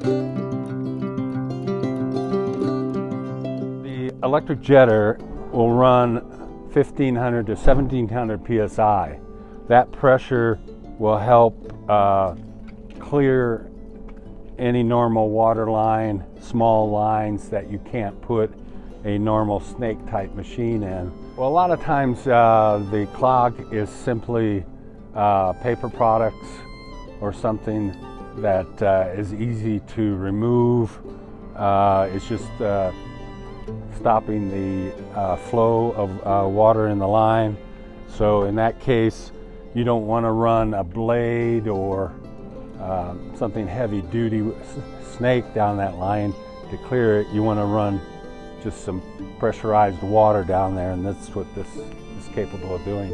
The electric jetter will run 1500 to 1700 psi. That pressure will help uh, clear any normal water line, small lines that you can't put a normal snake type machine in. Well, a lot of times uh, the clog is simply uh, paper products or something that uh, is easy to remove. Uh, it's just uh, stopping the uh, flow of water in the line. So in that case, you don't want to run a blade or um, something heavy duty snake down that line to clear it. You want to run just some pressurized water down there and that's what this is capable of doing.